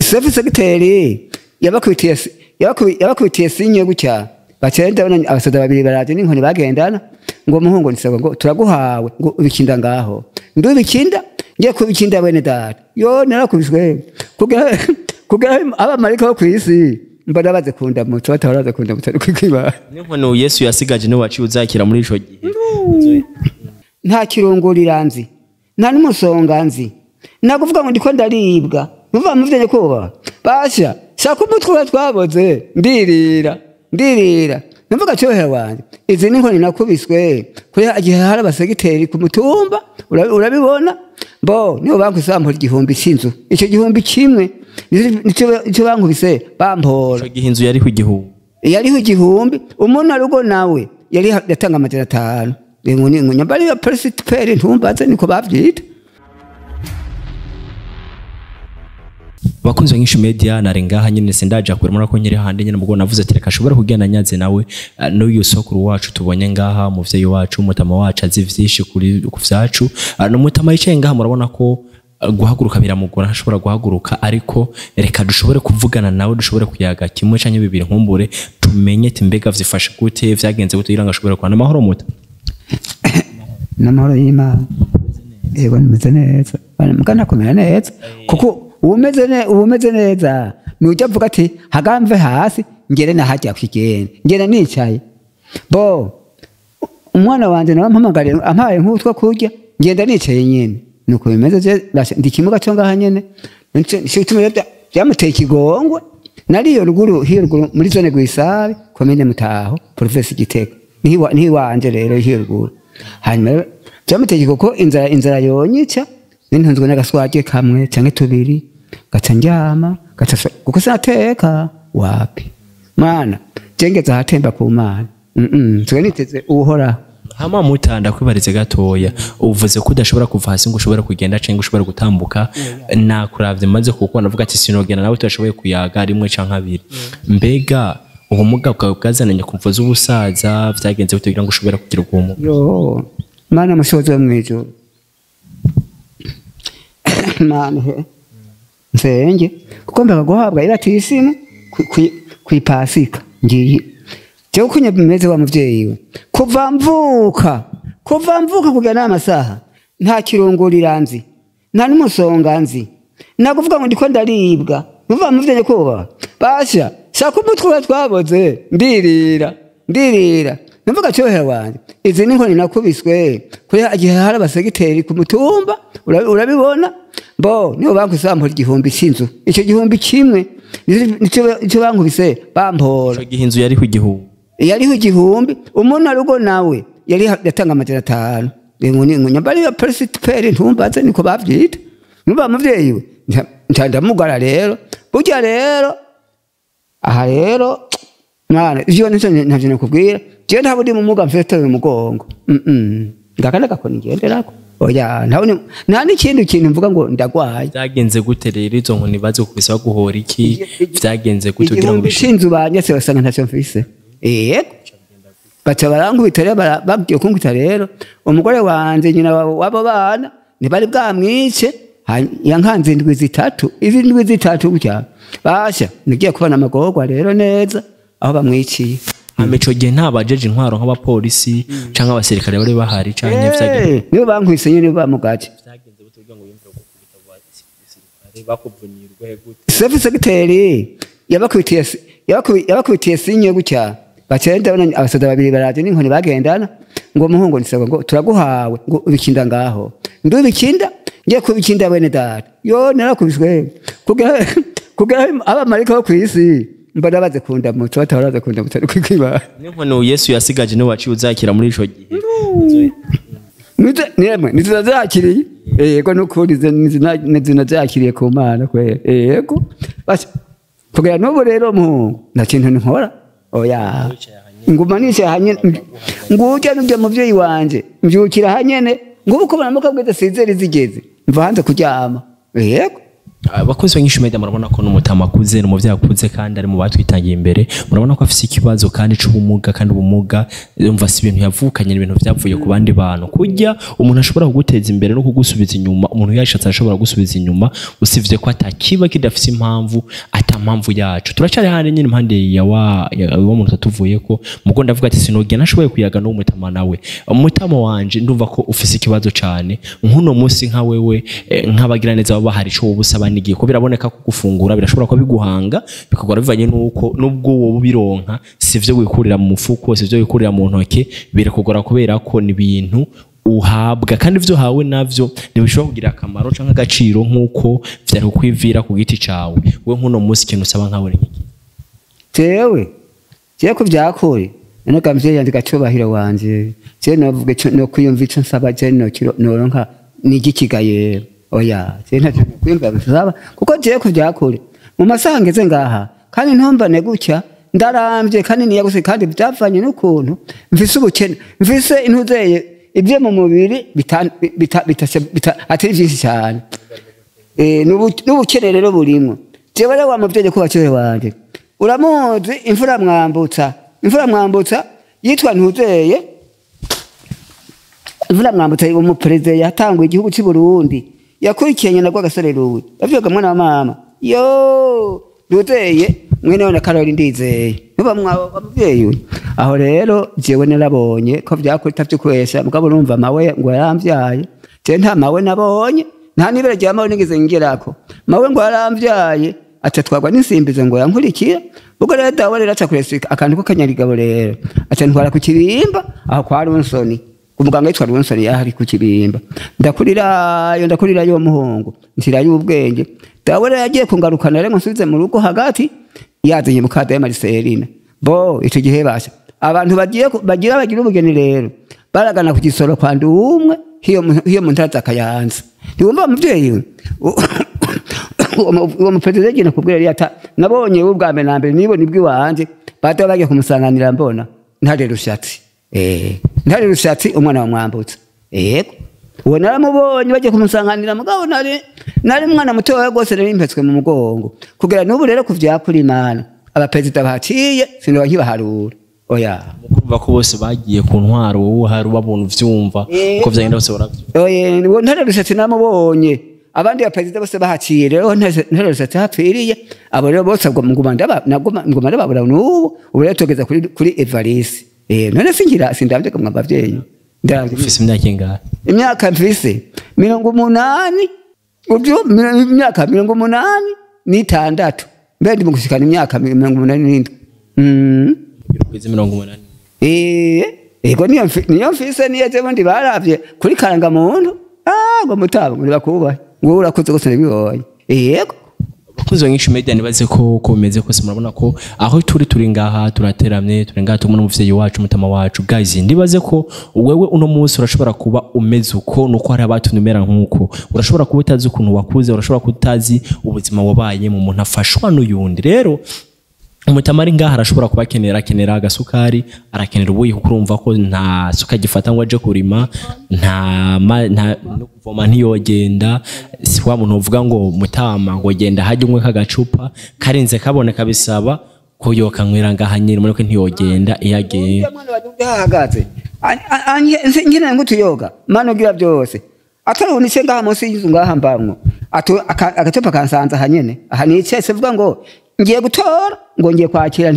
sefu segiteri yabakubitiye si- yabakubi- yabakubitiye sinye gutya. Bacenda babona abasoda babiri baraje n'inkoni bagendana. Ngo muhungu nisabwa ngo turaguhawe ngo ubikinda ngaho. Ndi ubikinda ngiye kubikinda bene data. Yo narakubiswe. Kugira abamarika bo kwisi mbona baze kunda muto batahora baze kunda muto kwikwiba n'inkoni yesu yasigaje ni we waciye uzakira muri ico gihe. Nta kirungurira nzi nta n'umusonga nzi. Nakuvuga ngo ndiko ndaribwa. Nuva muvyenye kuba basha shaka umutwe wa twaboze. Ndirira ndirira navuga cyohera wanje izi ni nkoni nakubiswe. Kuri igihe hari abasegiteri ku mutumba urabi- urabibona? Bo nibo bankusampura igihumbi c'inzu ico gihumbi kimwe nico bankubise bampora. Ico gihe inzu yariho igihumbi. Yariho igihumbi umuntu arugo nawe yari yatanga amajana atanu. Nguni nyambari ya peresitiperi ntumbaze niko bavyita. Bakunzi nk'ishi media nari ngaha nyene sindaja kure murako nyiri hande nyene mugabo navuze ati reka ashobora kugenda nyaze nawe eh, n'uyu sokuru wacu tubonye ngaha muvyeyi wacu umutama wacu azi vyinshi kuri ku vyacu. Ah, n'umutama yicaye ngaha murabona ko eh, guhaguruka biramugora ntashobora guhaguruka ariko reka dushobore kuvugana nawe dushobore kuyaga kimwe canke bibiri nkumbure tumenye ati mbega vyifashe gute vyagenze gute kugira ngo ashobore kubana amahoro muta n'amahoro y'imana. Yego nimeze neza. Mbwa nakomera neza. Kuko ne- ubumeze neza. Nujya avuga ati hagamve hasi ngere nahajya kwigenda ngere nicaye. Bo umwana wanje nawe ampamagariye ampaye nk'utwo kurya ngenda nicaye nyene nuko bimeze ndi kimuga cyo ngaha bya- byamuteye ikigongwe. Nariyo ruguru hiyo ruguru muri zone gwisabe komine mutaho province gitega. Nihiwa nihiwanje rero hiyo ruguru. Hanyuma rero byamuteye kuko inzara inzara yonyica nintunzwe n'agaswage kamwe canke tubiri. Gaca njyama gaca so- kuko sinateka wapi? Mwana jengeze ahatemba ku mana mm twe niteze uhoraho hama mutanda kwibarize gatoya uvuze ko udashobora kuva hasi ngo ushobore kugenda canke ushobore gutambuka. Nakuravye maze kuko navuga ati sinogenda nawe tudashoboye kuyaga rimwe canke abiri. Mbega ubumuga bwawe bwazananye kuvuza ubusaza vyagenze gute kugira ngo ushobore kugira ubwo bumuga yo mana mushozi wo mwijuru mana nsenge kuko mbega guhabwa iratisimu kwipasika. Ngiye jewe kunye bimeze wa muvyeyi we. Kuva mvuka kuva mvuka kugera n'amasaha nta kirungurira nzi. Nta n'umusonga nzi. Nakuvuga ngo ndiko ndaribwa. Nuva muvyenye kuba. Basha shaka umutwe wa twaboze. Ndirira ndirira. Navuga cyohera wanje izi ni nkoni nakubiswe. Kuri igihe hari abasegiteri ku mutumba urabi- urabibona? Bo nibo bankusampura igihumbi c'inzu ico gihumbi kimwe nico bankubise bampora ico gihe inzu yariho igihumbi. Yariho igihumbi umuntu arugo nawe yari yatanga amajana atanu. Nguni nyambari ya peresitiperi ntumbaze niko bavyita nuba muvyeyi we ndamugara rero. Burya rero aha rero mwana ivyo nico ntavyo nakubwira. Jewe nta bundi mumuga mfite mu mugongo. Mm-mm. ngaka nagakoni ngenderako oya nta n'ikindi kintu mvuga ngo ndagwaye. Vyagenze gute rero izo nkoni bazi kukubisa baguhora iki vyagenze gute kugira ngo igihumbi bishike c'inzu banyese basanga ntacyo mfise. Yego. Baca barankubita rero babwiye kunkubita rero. Umugore wanje nyina wa- w'abo bana ntibari bwamwice. Yankanze indwi zitatu. Izi ndwi zitatu gutya basha nagiye kubona amagorwa rero neza aho bamwiciye. Hama ico gihe nta bajeje intwaro nk'abapolisi canke abasirikare bari bahari Eh, nibo bankubise nyine gute sefu segiteri yabakubitiye si- yabakubi- yabakubitiye sinye gutya. Bacenda babona abasoda babiri baraje n'inkoni bagendana. Ngo muhungu nisabwa ngo turaguhawe ngo ubikinda ngaho. Ndi ubikinda ngiye kubikinda bene data. Yo narakubiswe. Kugira abamarika bo kwisi mbona baze kunda muto batahora baze kunda muto kwikwiba n'inkoni yesu yasigaje ni we waciye uzakira muri ico gihe. Nemwe nizina zakiriye? Yego nukuri nizina nizina zakiriye ku mana kwe. Yego. Kugira n'ubu rero muhungu nta kintu nkora oya. Nguma nishe hanyene ngujya n'ujya muvyeyi wanje. Mvyukira hanyene ngubu ko baramuka bweze sizeri zigeze. Mva hanze kuryama. Yego. Abakozi banyinshi media murabona ko n'umutama akuze n'umuvyeyi akuze kandi ari mu batwitangiye imbere. Murabona ko afise ikibazo kandi c'ubumuga kandi ubumuga umva si ibintu yavukanye ibintu vyavuye ku bandi bantu. Kurya umuntu ashobora kuguteza imbere no kugusubiza inyuma umuntu yashatse ashobora gusubiza inyuma. Usivye ko atakiba kidafise impamvu mpamvu yacu turacari handi nyine impande ya wa ya wa muntu tuvuye ko mugo ndavuga ati sinogena nashoboye kuyaga no mutama nawe umutama wanje ndumva ko ufise ikibazo cane nkuno munsi nka wewe eh, nk'abagira neza baba hari ico wowe usaba nigiye ko biraboneka ko gufungura birashobora kuba biguhanga bikagora bivanye nuko nubwo wowe ubironka sivyo wikurira mu mufuko sivyo wikurira mu ntoke birakugora kubera ko ni ibintu uhabwa kandi ivyo uhawe navyo ntibishobora kugira akamaro canke agaciro nk'uko vyari kukwivira ku giti cawe. We nk'uno munsi ikintu usaba nkawe ni iki? Jewe jewe ku byakure none gamvye yandi gacubahiro wanje je novuga ico no kwiyumva ico nsaba kiro noronka nigikigaye oya je nta kwiyumva bisaba kuko jewe ku byakure mu masaha ngeze ngaha kandi ntumbane gutya ndarambye kandi niyaguse kandi byavanye n'ukuntu mfise ubukene mfise intuzeye ibyo mu mubiri atari byinshi cyane. Eh, n'ubu- n'ubukene rero burimwo jewe rero wa muvyeyi ko wacewe wanje. Uramuzi imfura mwambutsa. Imfura mwambutsa yitwa ntuzeye. Imfura mwambutsa umuperezida yatanguye igihugu cy'i burundi. Yakurikiye nyina rw'agasore ruwe yavugaga mwana wa mama. Yo ntuzeye. Mwene we na karori ndizeye nuba muvyeyi we aho rero jewe narabonye ko vyakurita vy'ukwesha mugabo urumva mawe ngo yaramvyaye je nta mawe nabonye? Nta n'ibere rya mawe nigeze ngerako. Mawe ngo yaramvyaye atatwarwa n'insimbizo ngo yankurikira ubwo rero dawe rero aca kuresika akantu k'akanyarigabo rero. Aca ntwara ku kirimba aho kwa Ronsoni umuganga yitwa Ronsoni yahari ku kirimba. Ndakurirayo ndakurirayo muhungu. Ntirayo ubwenge dawe rero yagiye kungarukana rero nsubize mu rugo hagati yazanye mukada ya Marcelina bo ico gihe basha abantu bagira bagira ubugeni rero. Baragana ku gisoro kwa hiyo mu- hiyo mu ntara za Kayanza. Ntiwumva umuvyeyi we uwo muperezida yagiye nakubwira yari nabonye we ubwa mbere na mbere nibo ni bwo iwanje bata bagiye kumusanganira mbona. Ntare rushatsi. Eh ntare rushatsi umwana wa mwambutsa yego. Uwo naramubonye bagiye kumusanganira mugabo nari nari mwana mutoya rwose nari mpetswe mu mugongo. Kugira n'ubu rero ku vyakura imana. Abaperezida baciye sinoba nkibaharura. Oya. Mukumva ko bose bagiye ku ntwaro wowe uhari ubabona uvyumva Eh. uko vyagenda bose baravyumva. Oye uwo ntare rushatsi namubonye. Abandi baperezida bose bahaciye rero rushatsi hapfiriye. Abo rero bose ubwo nguma ndababura n'ubu. Ubu rero tugeze kuri kuri Evariste. Eh none singira sindavye kumwa abavyeyi ufise imyaka ingahe imyaka mfise mirongo umunani imyaka mirongo umunani n'itandatu mbere ndi mu gushikana imyaka mi- mirongo umunani n'indwi mm. mirongo umunani Eh, ego niyo mfi- niyo mfise niyo bundi baravye kuri karanga muntu ah muri bakubahe ngo urakoze gose nibibonye yego abakunzi ba nyinshi media nibaze ko uko bimeze kose murabona ko aho turi turi ngaha turateramye turi ngaha tumwe n'umuvyeyi wacu umutama wacu. Guys ndibaze ko wewe uno munsi urashobora kuba umeze uko nuko hari abatunumera nk'uko. Urashobora kuba utazi ukuntu wakuze urashobora kuba utazi ubuzima wabaye mu muntu afashwa n'uyundi. Rero umutama ari ngaha arashobora kuba akenera akenera agasukari arakenera ubuyi kuko urumva ko nta suka agifata ngo aje kurima nta no kuvoma ntiyogenda. Si wa muntu uvuga ngo mutama ngo genda hajya umwe kagacupa karinze kaboneka bisaba ko yokanywera ngaha nyine muri ko ntiyogenda iyo agiye. Nkene ngo tuyoga mano gira byose. Atari unice ngaha munsi y'inzu ngaha aka- agacupa kansanze aha nyene aha nicaye sivuga ngo ngiye gutora. Ngo ngiye kwakira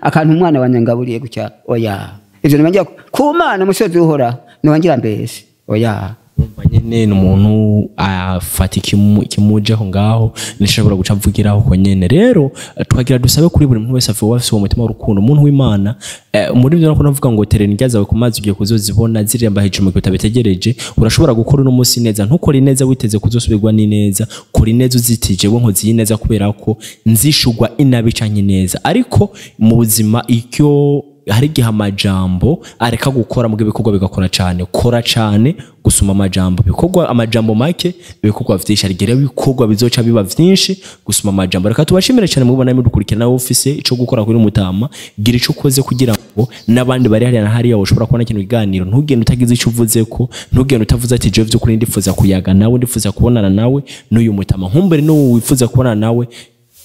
akantu umwana wanjye ngaburiye gutya oya. Ivyo nibangira ku mana musozi uhoraho nibangira mbese. Oya. Urumva nyene ni umuntu afata ikimu- ikimujeho ngaho? Nishobora guca avugiraho ko nyene. Rero twagira dusabe kuri buri muntu wese afise uwo mutima w'urukundo. Umuntu w'imana eh, muri byo nakunda kuvuga ngo terera indya zawe ku mazi ugiye kuzozibona ziremba hejuru mu gihe utabitegereje urashobora gukora uno munsi neza. Ntukore neza witeze kuzosubirwa n'ineza. Kora ineza uzitije we nkozi y'ineza kubera ko nzishugwa inabi canke neza ariko mu buzima icyo hari igihe amajambo areka gukora mu ibikorwa bigakora cyane. Kora cyane gusuma amajambo. Ibikorwa amajambo make ibikorwa vyinshi hari igihe rero ibikorwa bizoca biba vyinshi gusuma amajambo. Reka tubashimire cyane mubona mudukurikira nawe ufise ico gukora kuri mutama. Gira ico ukoze kugira ngo n'abandi bari hariya na hariya ushobora kubona kino kiganiro ntugende utagize ico uvuze ko ntugende utavuze ati jewe vy'ukuri ndifuza kuyaga nawe ndifuza kubonana nawe n'uyu mutama. Nkumbere n'uwo wifuza kubonana nawe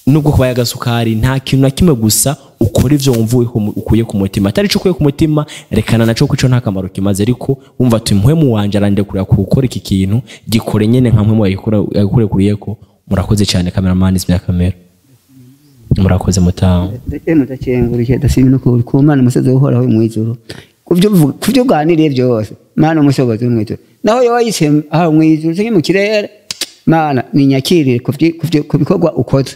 nubwo kubaye agasukari nta kintu na kimwe gusa ukora ivyo wumva uku- ukuye ku mutima. Atari ico ukuye ku mutima rekana naco kuco nta kamaro kimaze ariko wumva ati mpwemu wanje arandekurira gukora iki kintu gikore nyene nka mpwemu yagikurekuriyeko murakoze cyane kameramani zimya kamera. Murakoze mutamu mudakengurike dasiba no kuri ku mana umusozi uhoraho mw'ijuru kuvyo uvuga- kuvyo uganiriye byose mana umusogozi wo mw'ijuru naho yoba yicaye aho mw'ijuru canke mu kirere. Mana ninyakirire kuvyi- kuvyo- ku bikorwa ukoze.